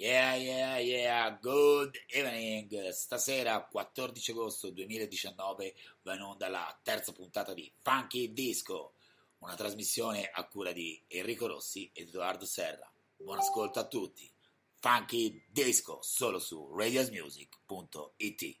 Yeah, yeah, yeah, good evening. Stasera, 14 agosto 2019, va in onda la terza puntata di Funky Disco, una trasmissione a cura di Enrico Rossi ed Edoardo Serra. Buon ascolto a tutti. Funky Disco, solo su radiosmusic.it.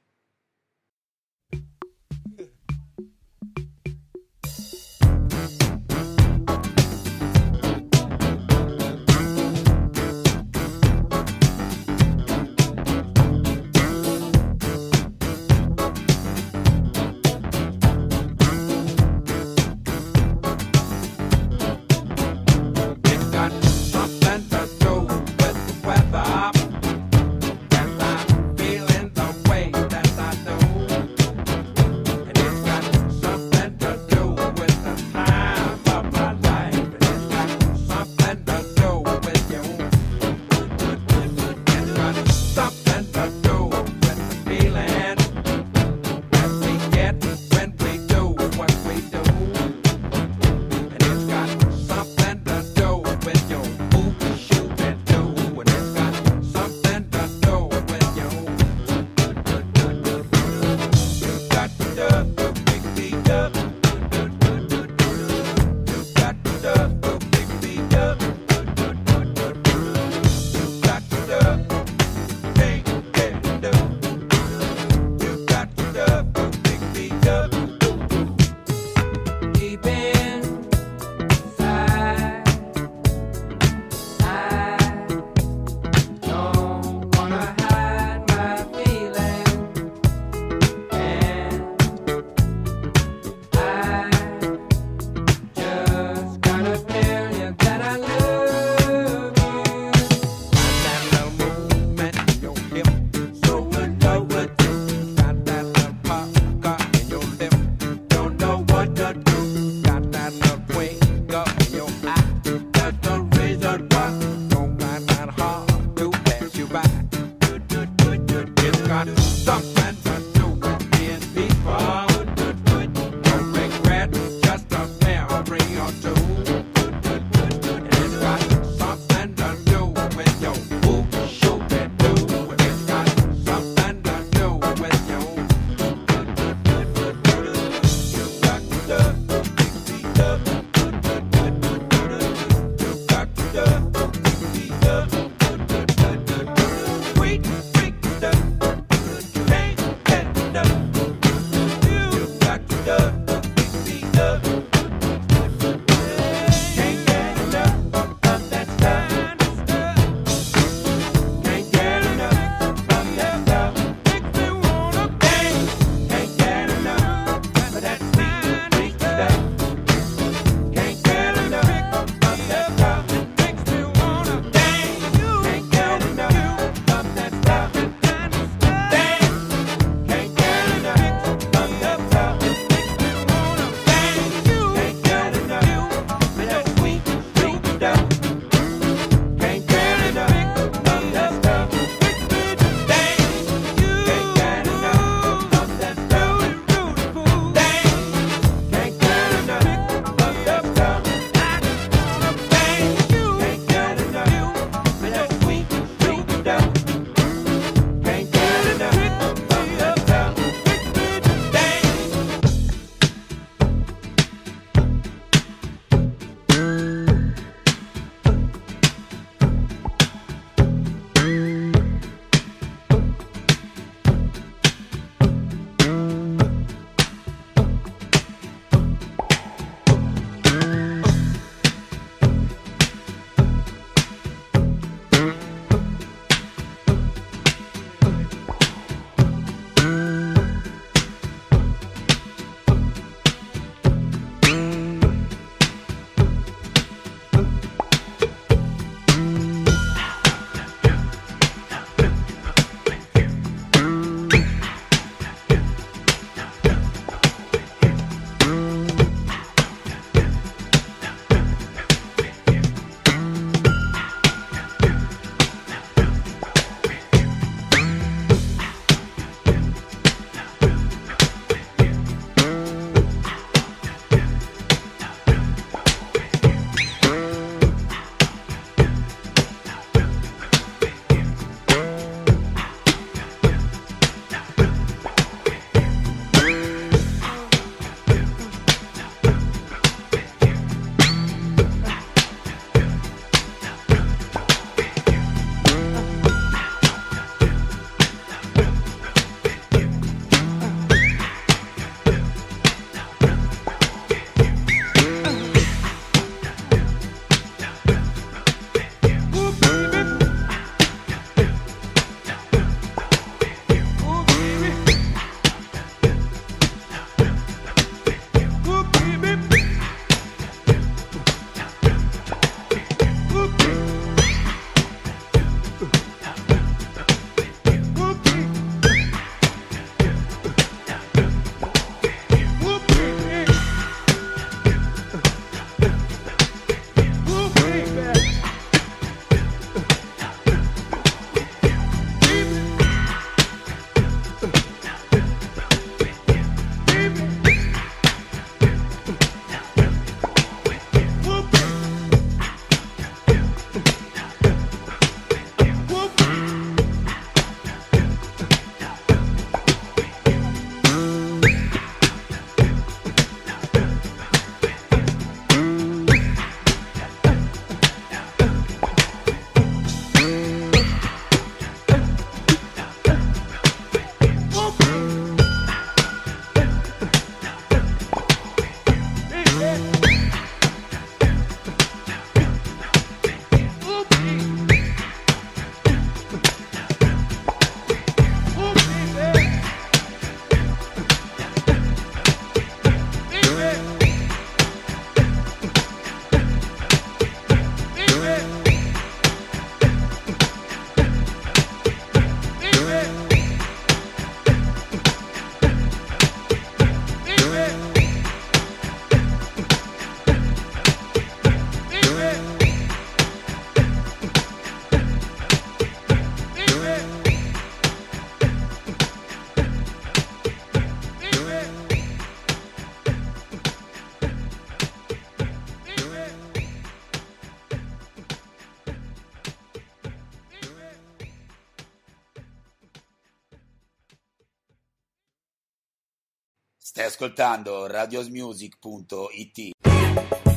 ascoltando radiosmusic.it.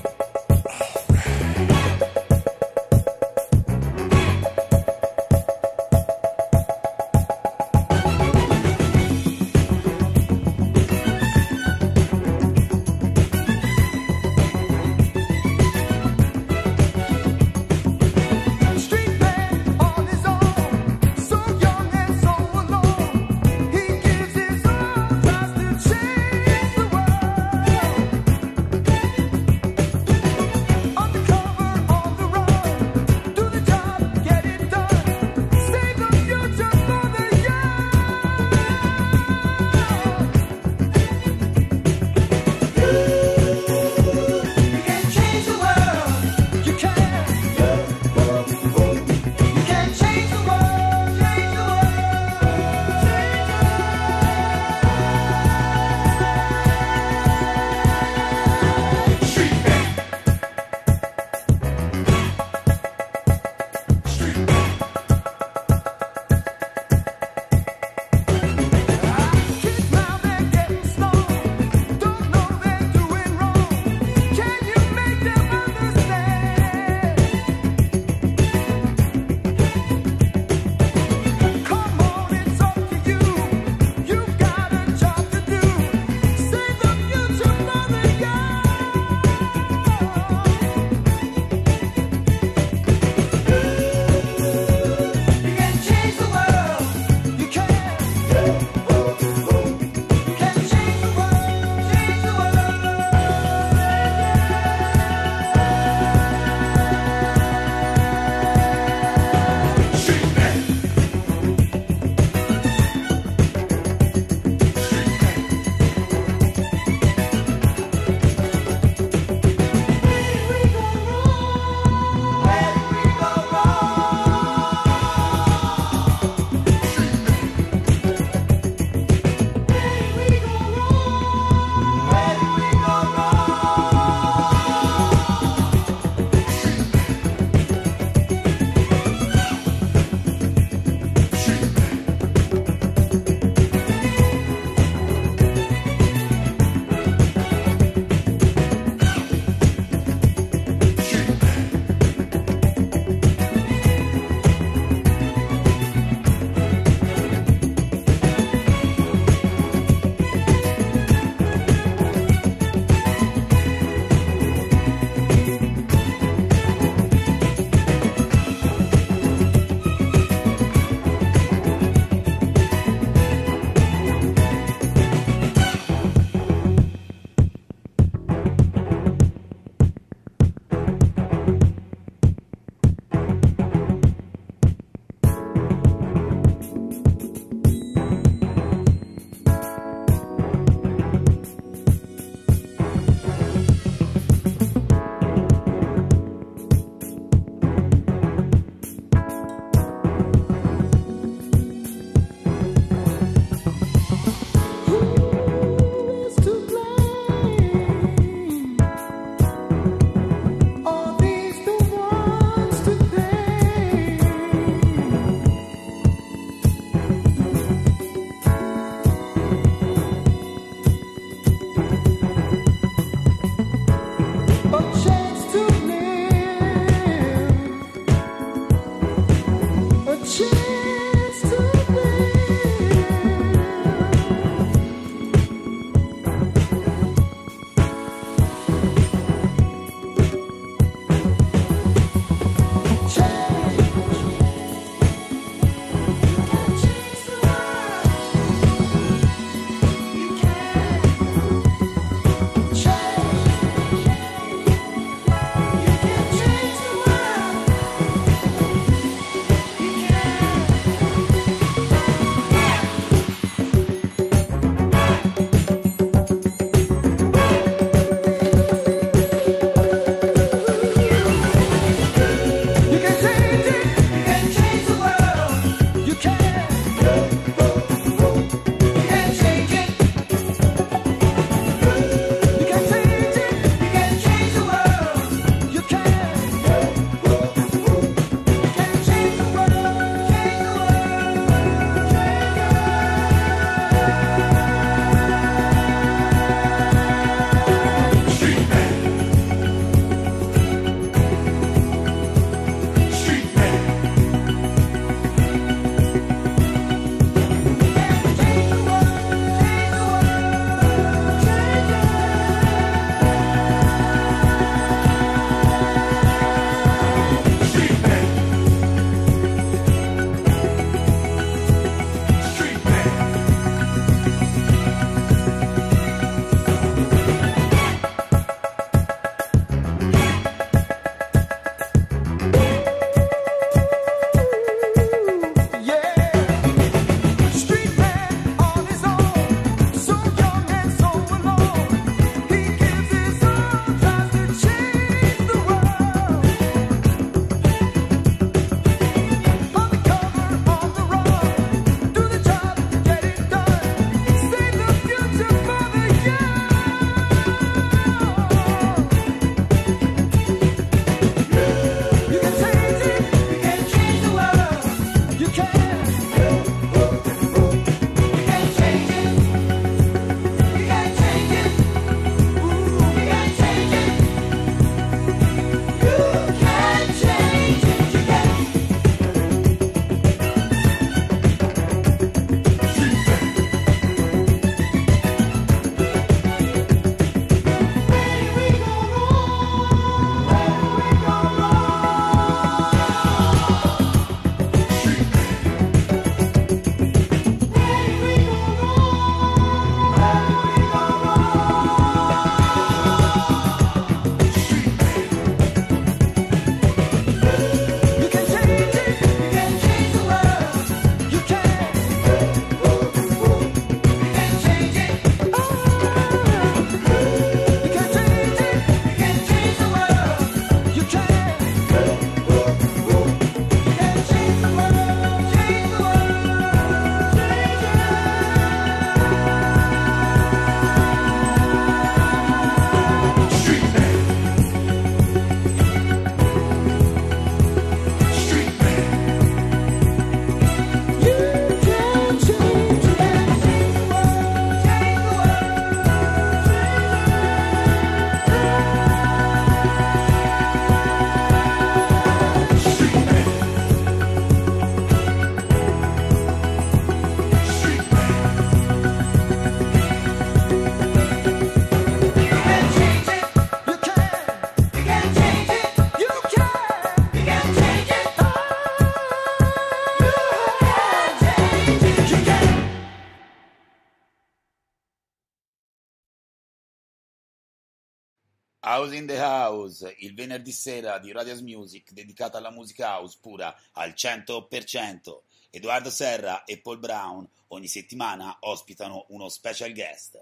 House in the House, il venerdì sera di Radios Music dedicata alla musica house pura al 100%. Edoardo Serra e Paul Brown ogni settimana ospitano uno special guest.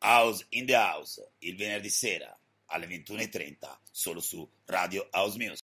House in the House, il venerdì sera alle 21.30 solo su Radio House Music.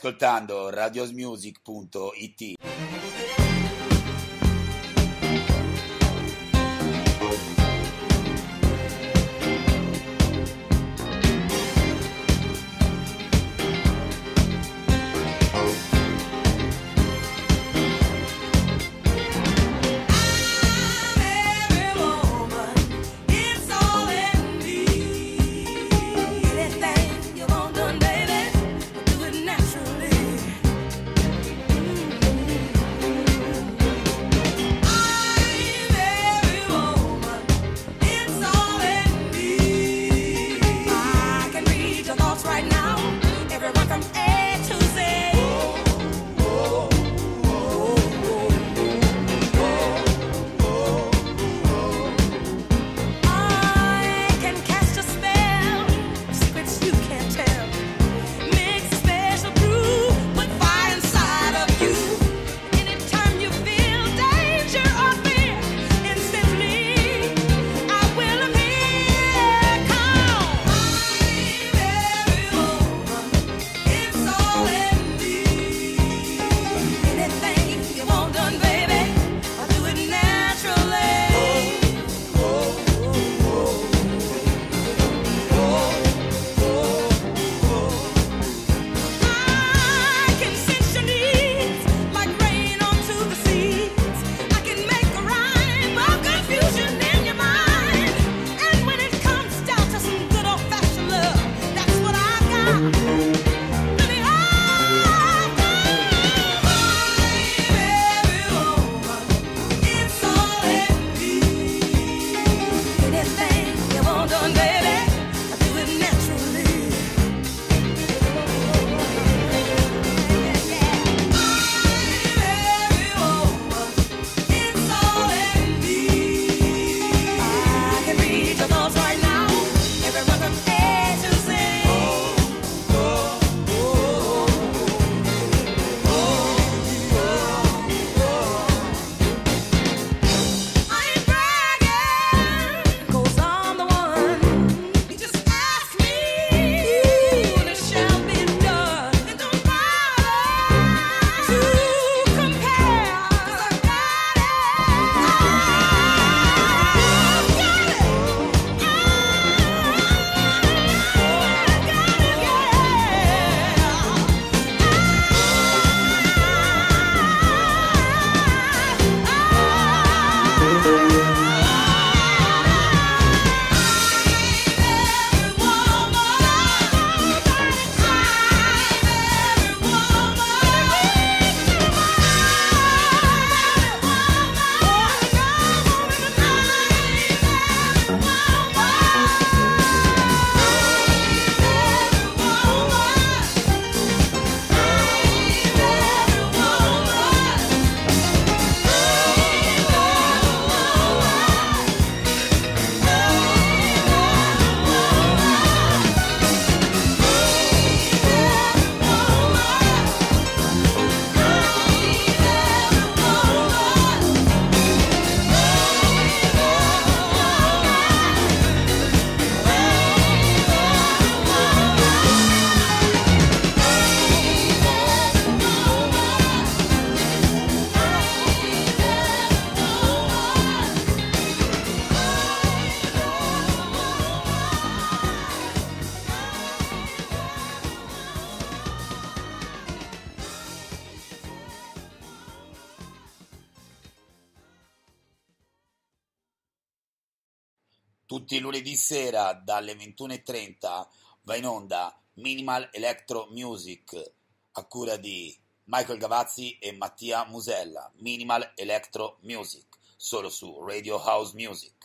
Ascoltando radiosmusic.it. Tutti i lunedì sera dalle 21.30 va in onda Minimal Electro Music a cura di Michael Gavazzi e Mattia Musella. Minimal Electro Music, solo su Radio House Music.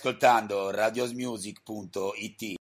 Ascoltando radiosmusic.it.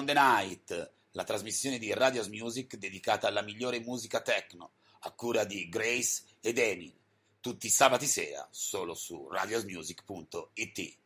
on the Night, la trasmissione di Radios Music dedicata alla migliore musica techno, a cura di Grace ed Emin, tutti sabati sera, solo su radiosmusic.it.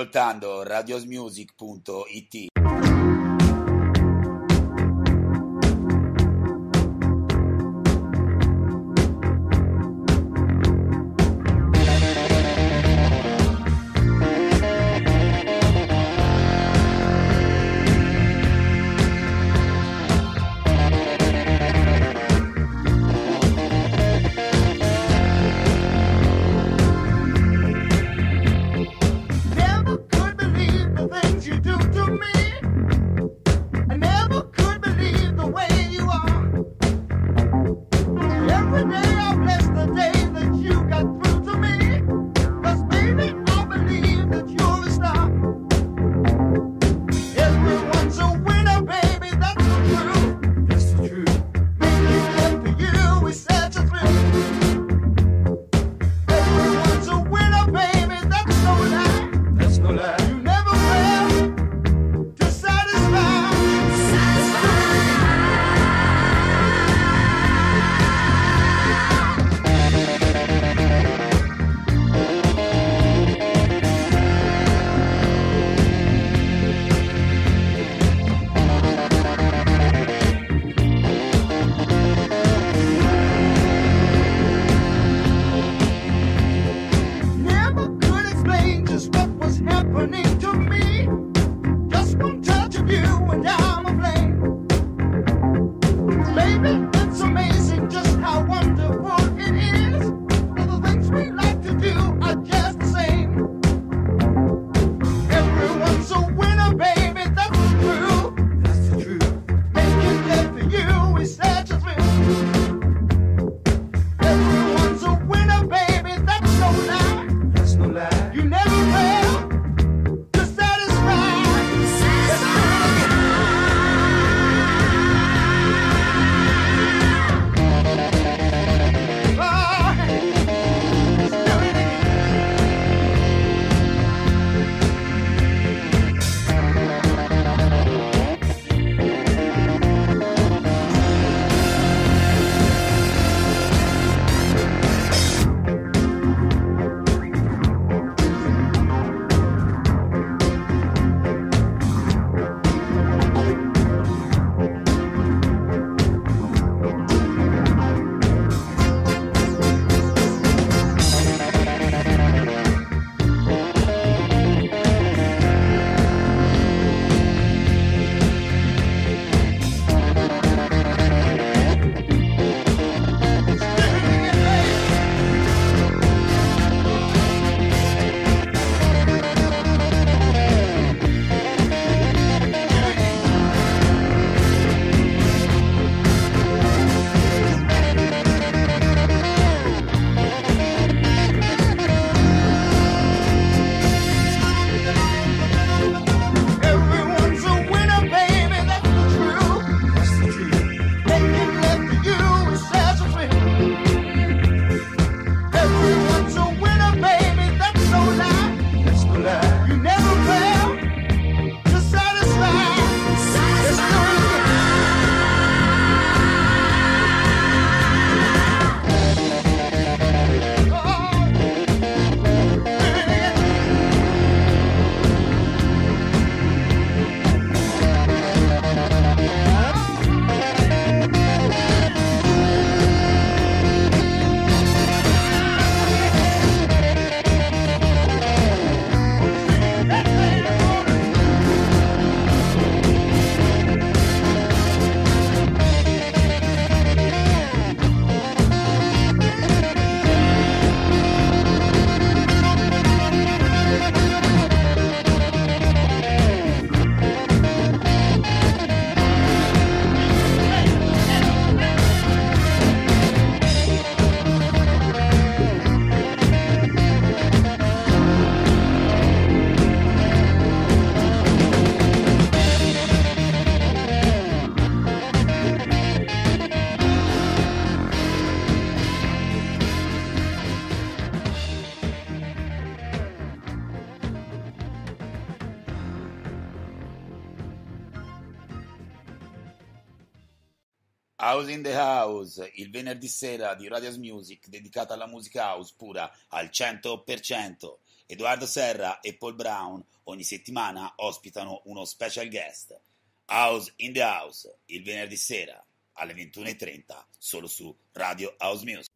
ascoltando radiosmusic.it. House in the House, il venerdì sera di Radios Music dedicata alla musica house pura al 100%. Edoardo Serra e Paul Brown ogni settimana ospitano uno special guest. House in the House, il venerdì sera alle 21.30 solo su Radio House Music.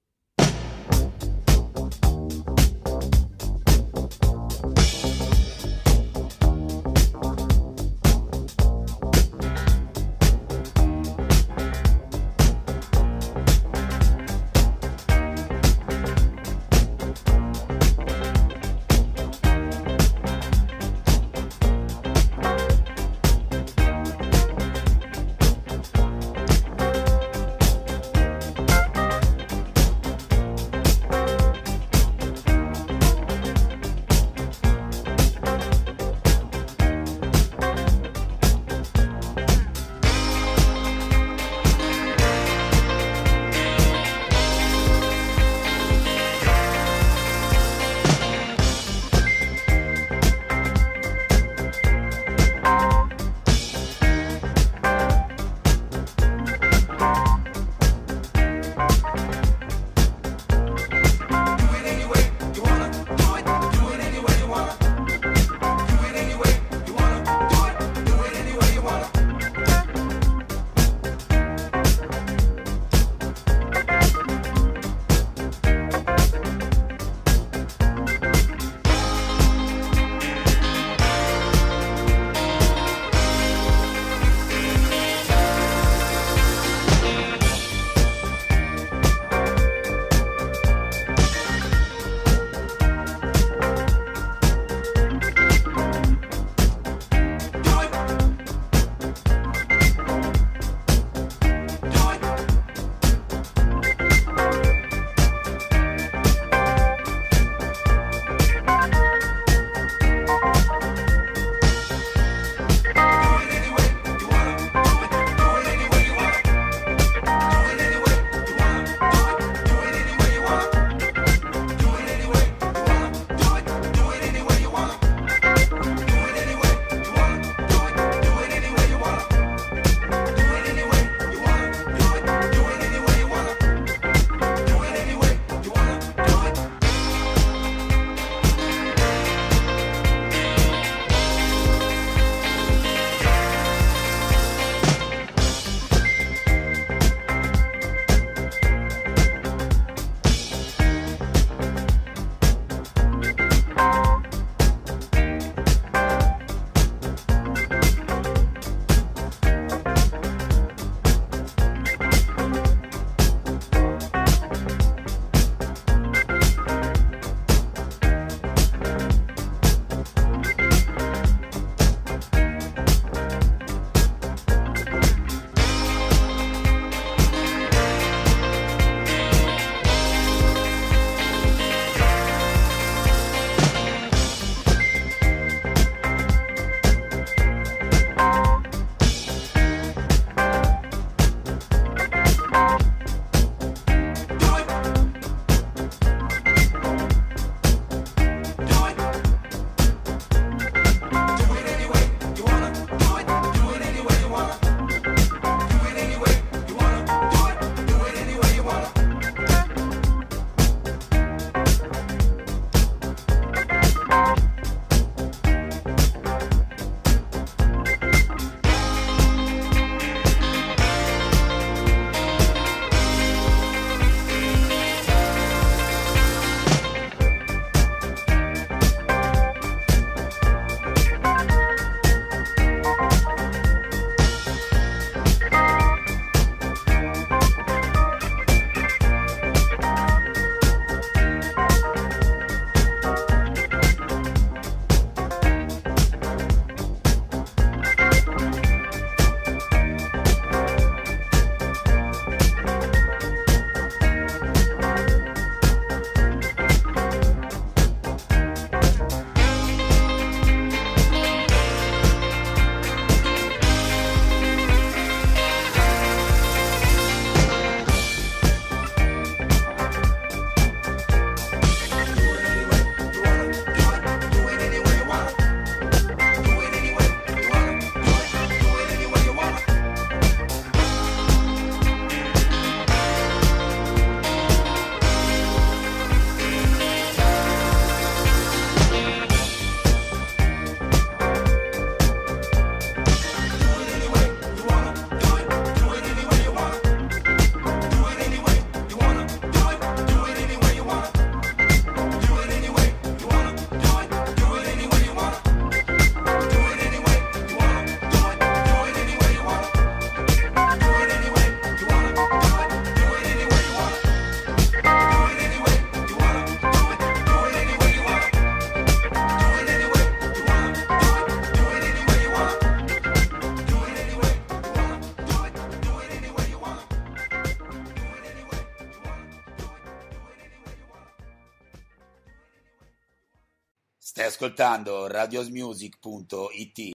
Ascoltando radiosmusic.it.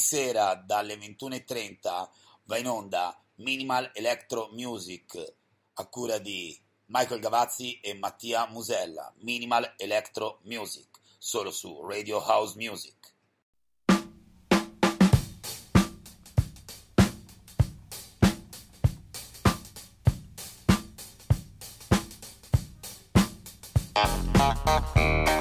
sera dalle 21.30 va in onda Minimal Electro Music a cura di Michael Gavazzi e Mattia Musella. Minimal Electro Music, solo su Radio House Music. Thank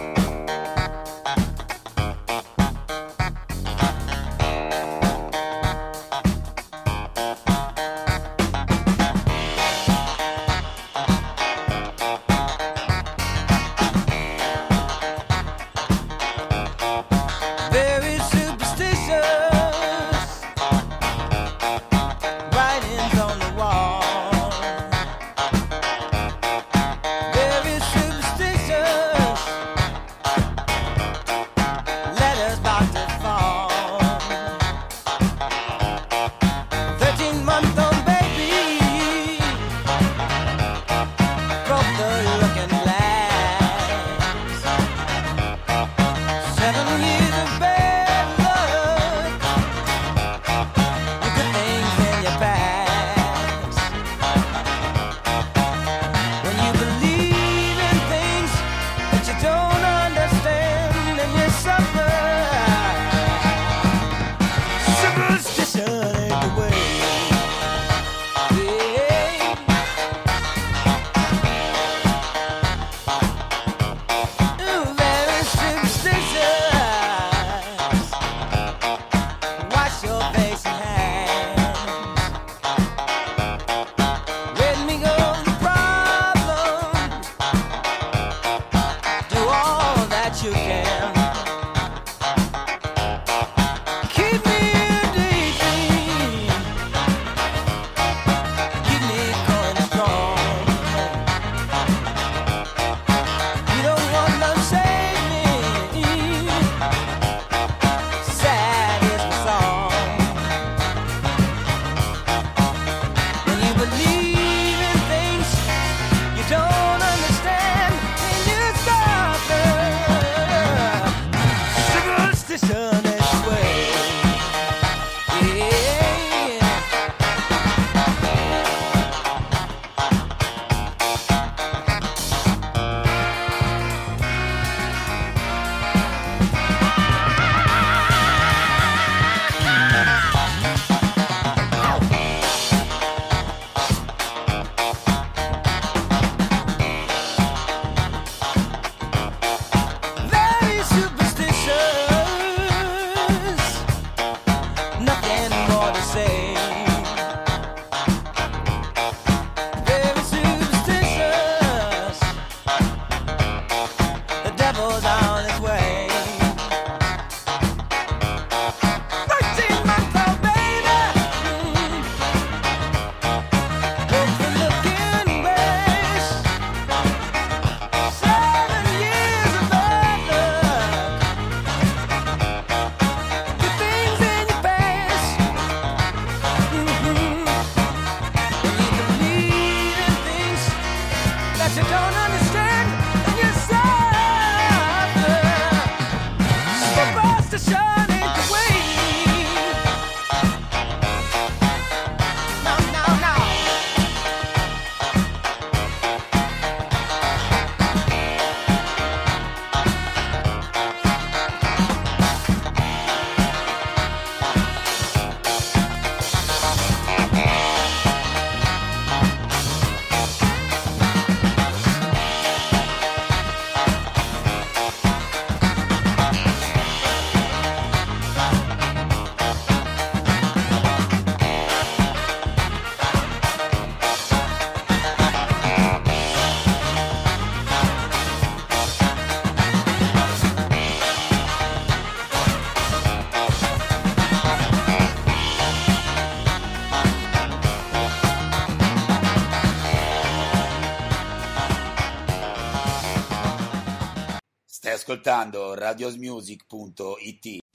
ascoltando radiosmusic.it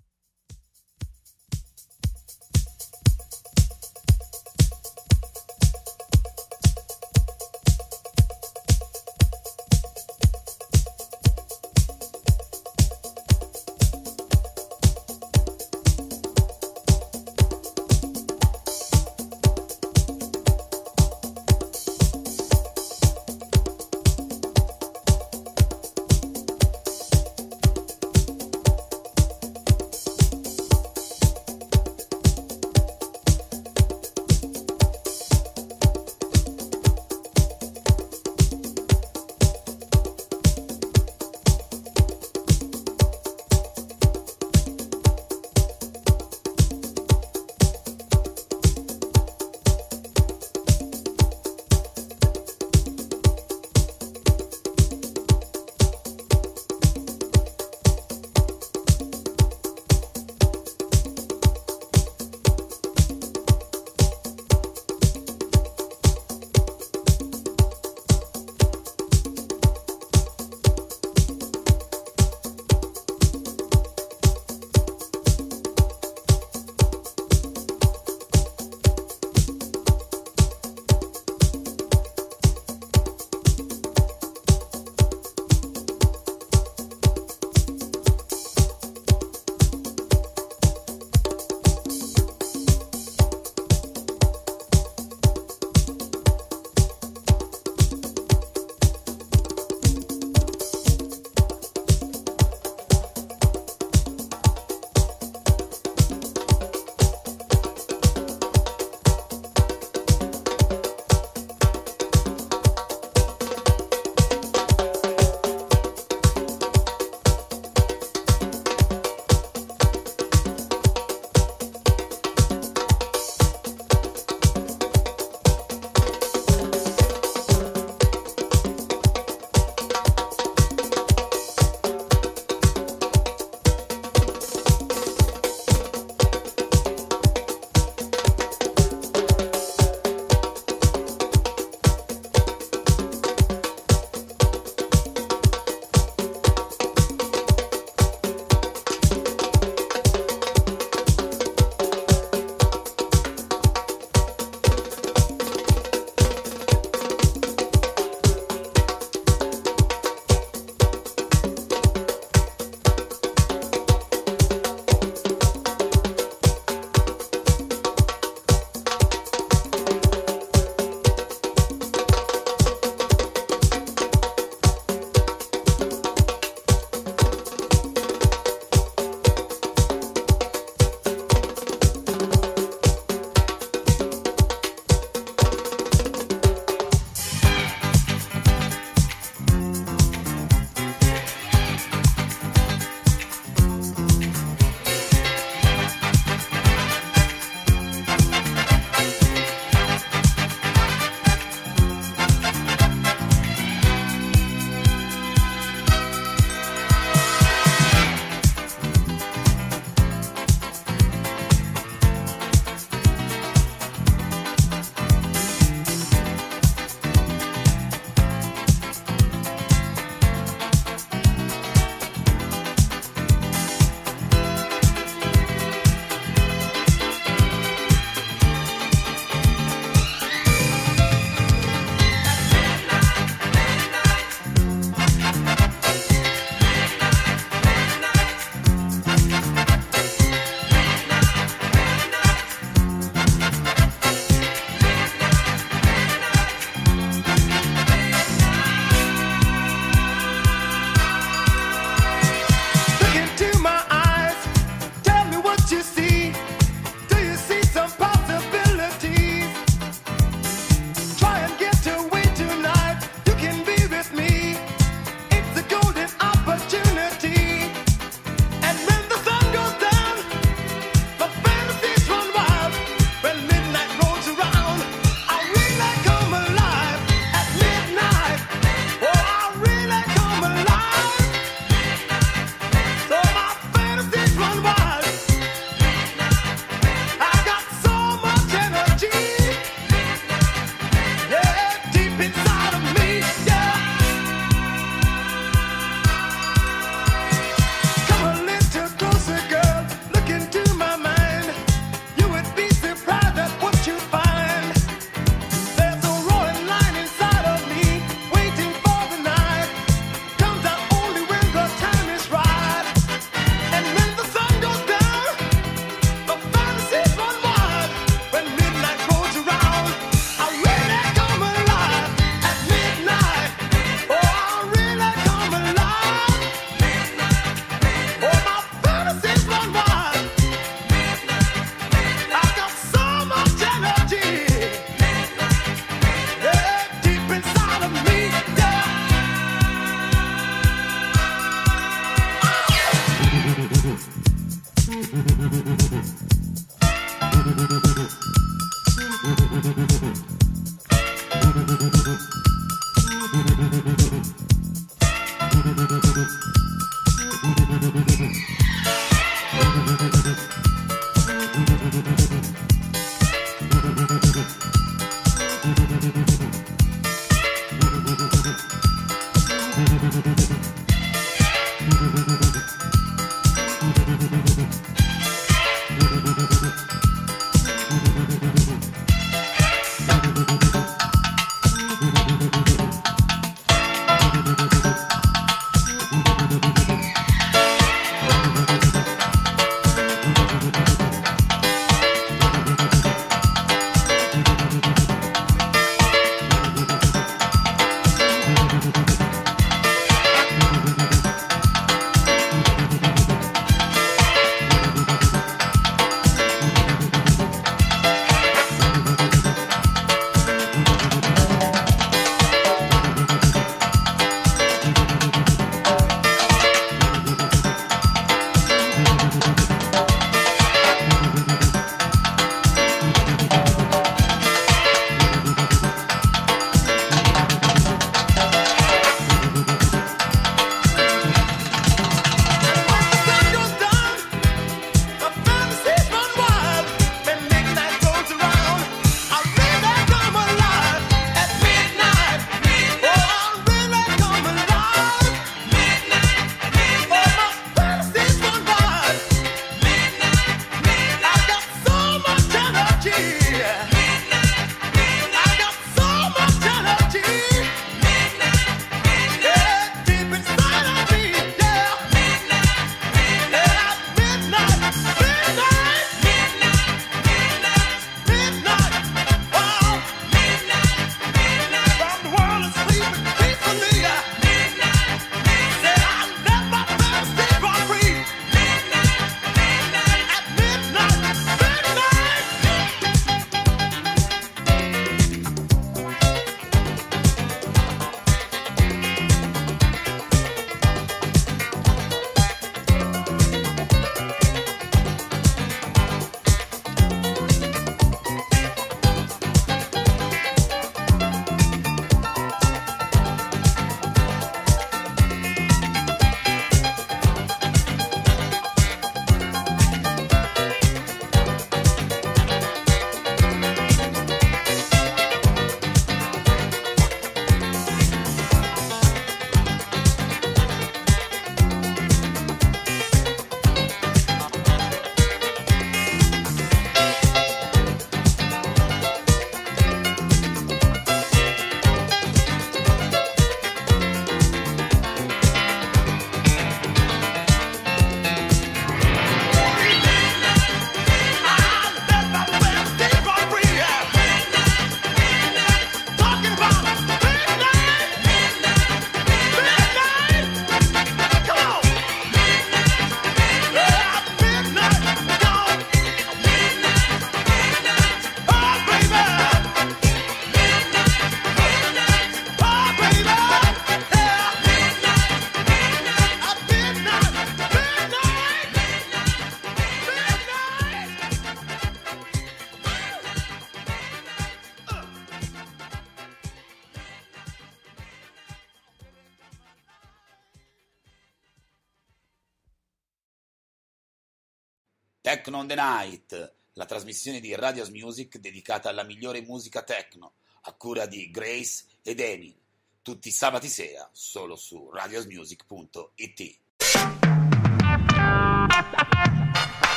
on the Night, la trasmissione di Radios Music dedicata alla migliore musica techno, a cura di Grace ed Emil, tutti sabati sera, solo su radiosmusic.it.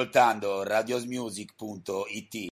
ascoltando radiosmusic.it.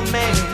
a man.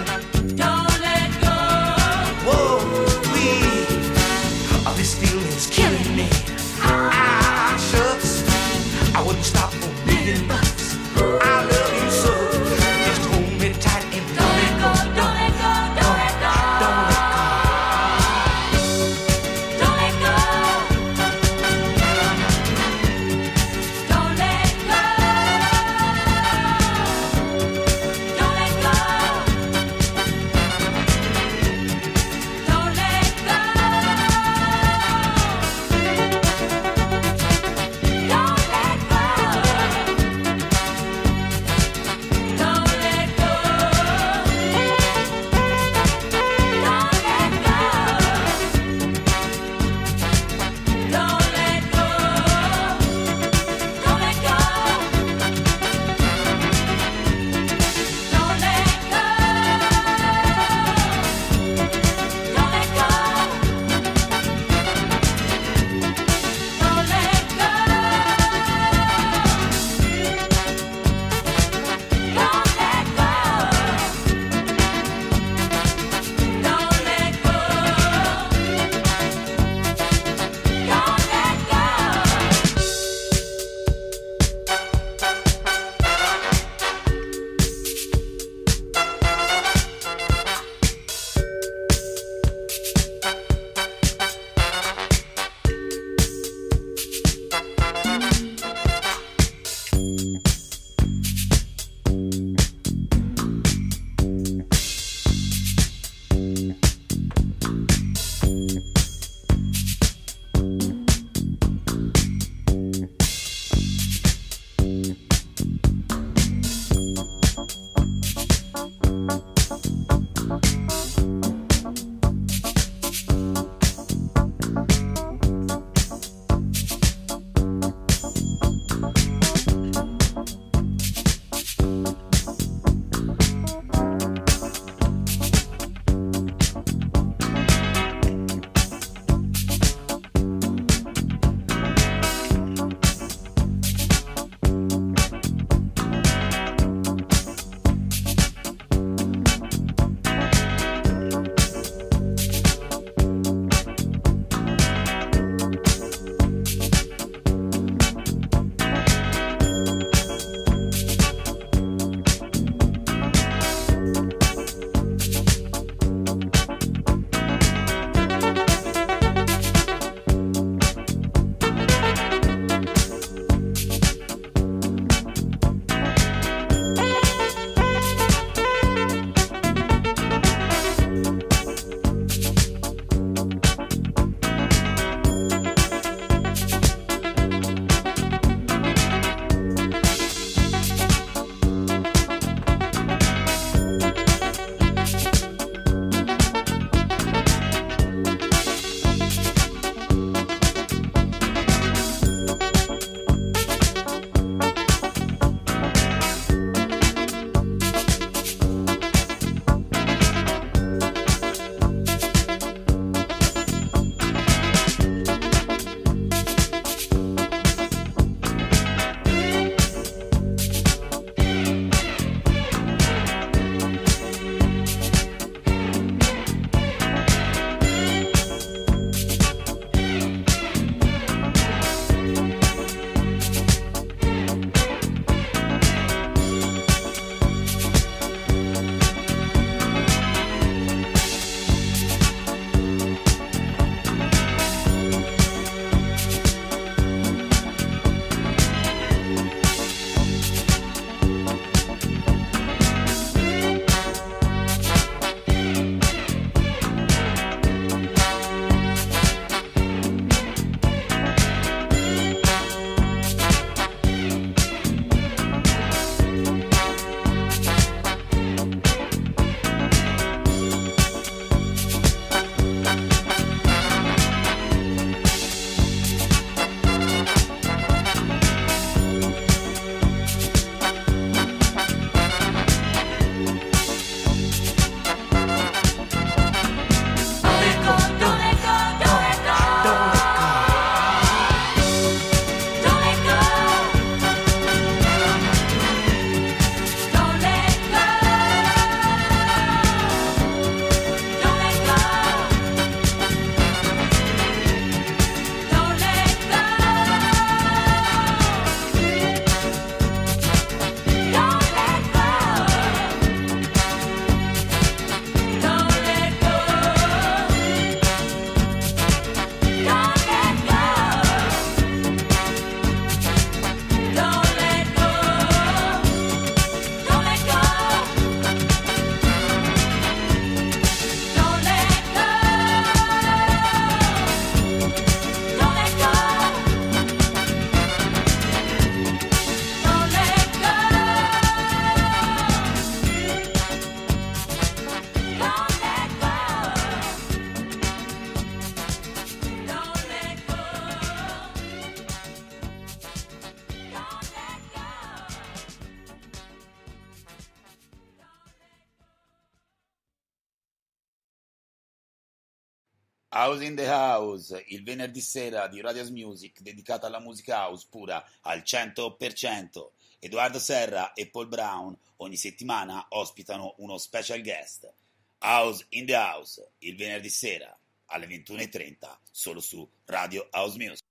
House in the House, il venerdì sera di Radios Music dedicata alla musica house pura al 100%. Edoardo Serra e Paul Brown ogni settimana ospitano uno special guest. House in the House, il venerdì sera alle 21.30 solo su Radio House Music.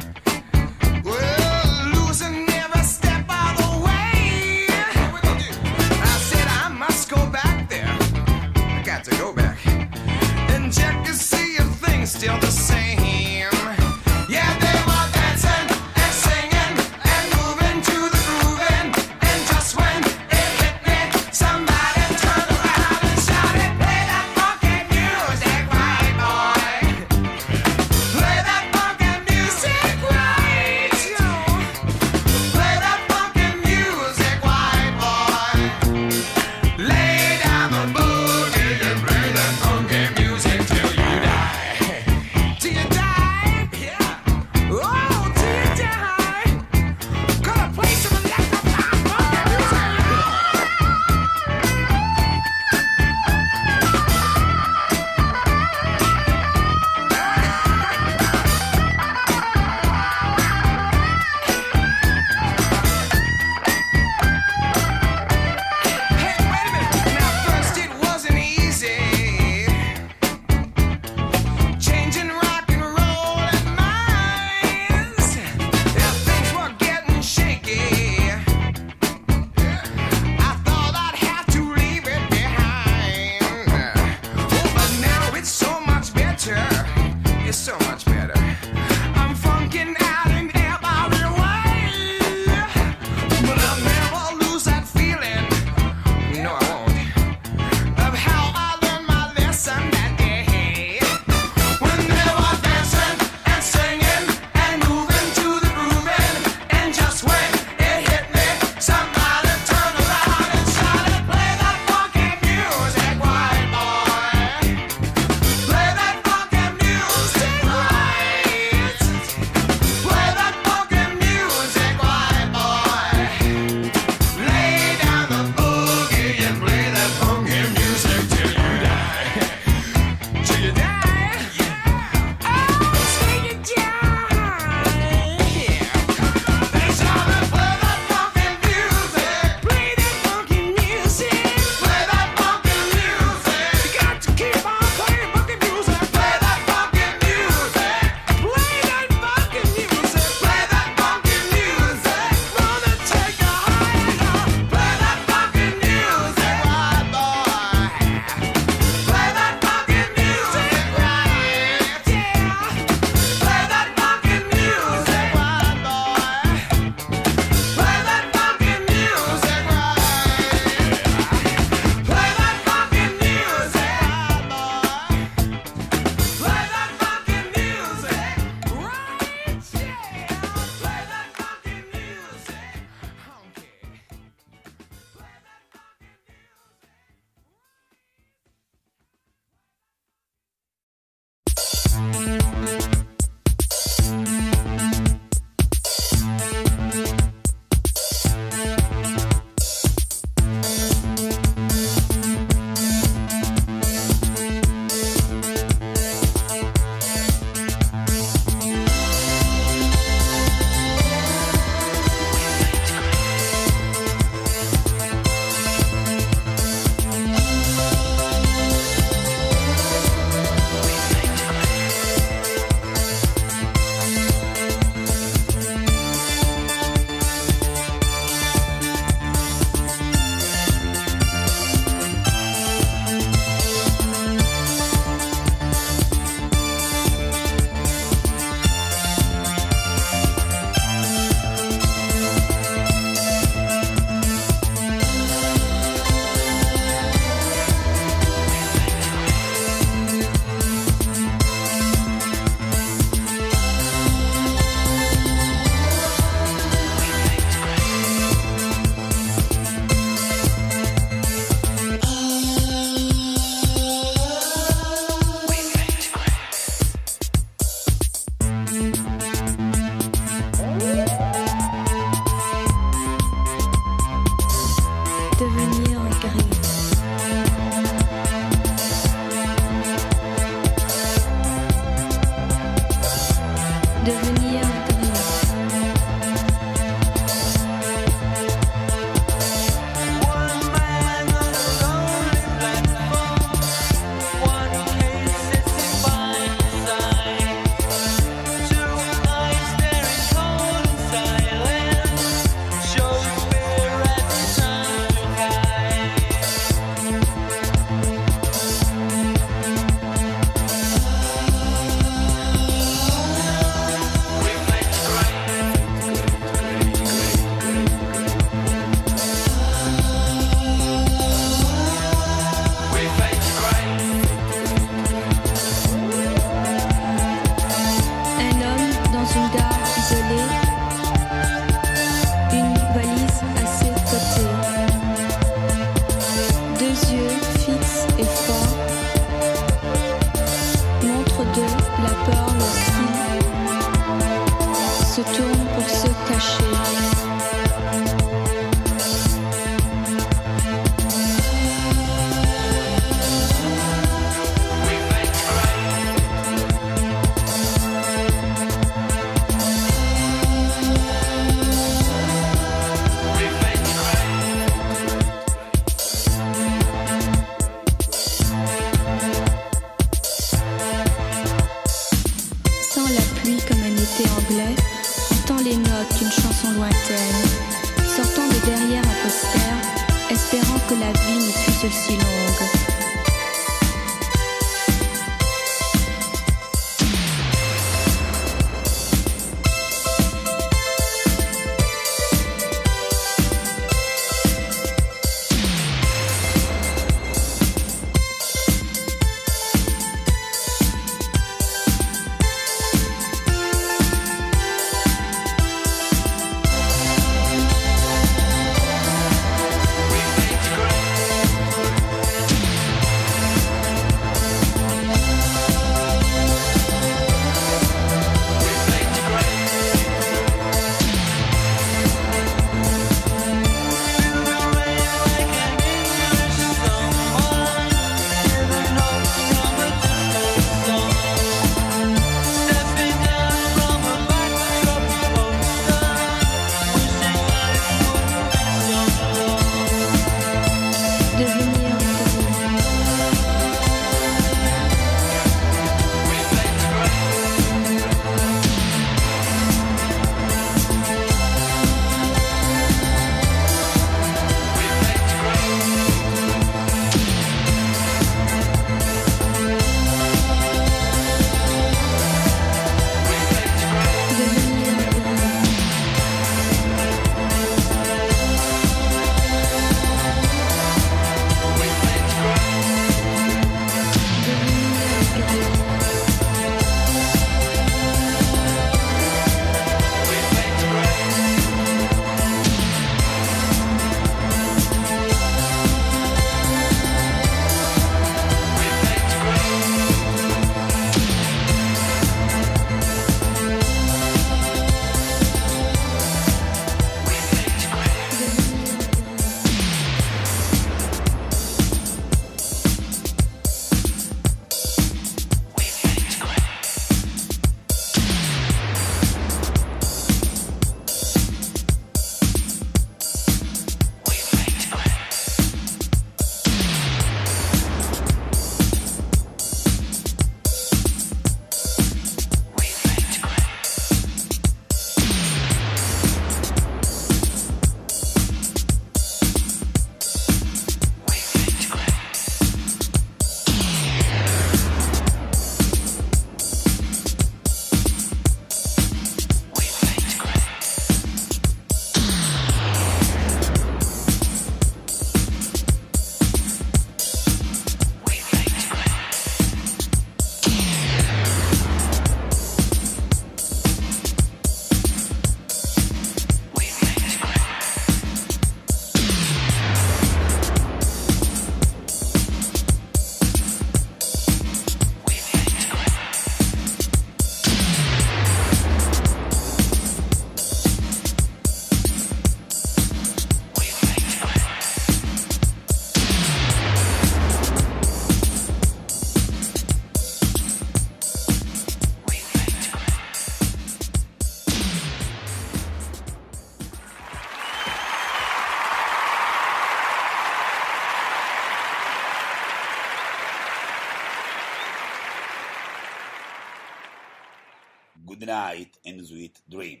Night and sweet dream.